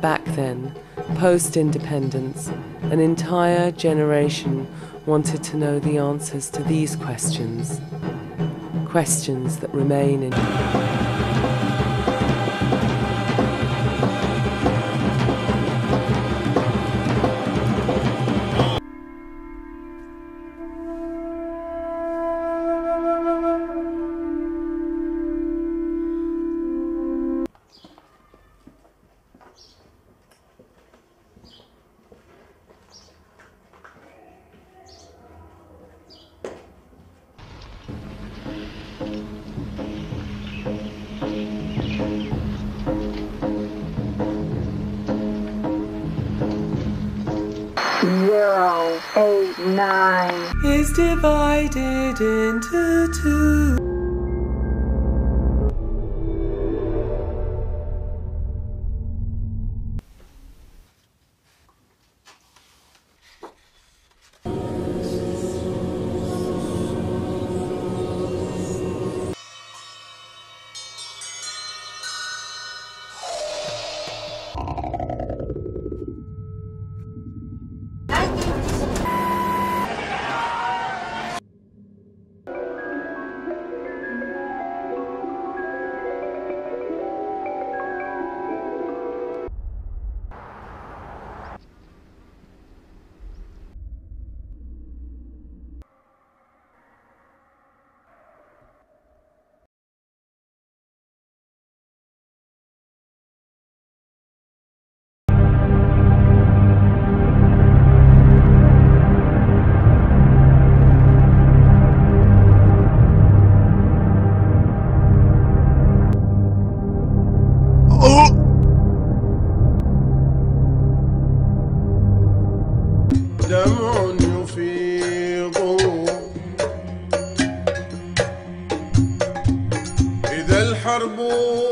Back then, post independence, an entire generation wanted to know the answers to these questions. Questions that remain in. Zero eight nine is divided into two. amor.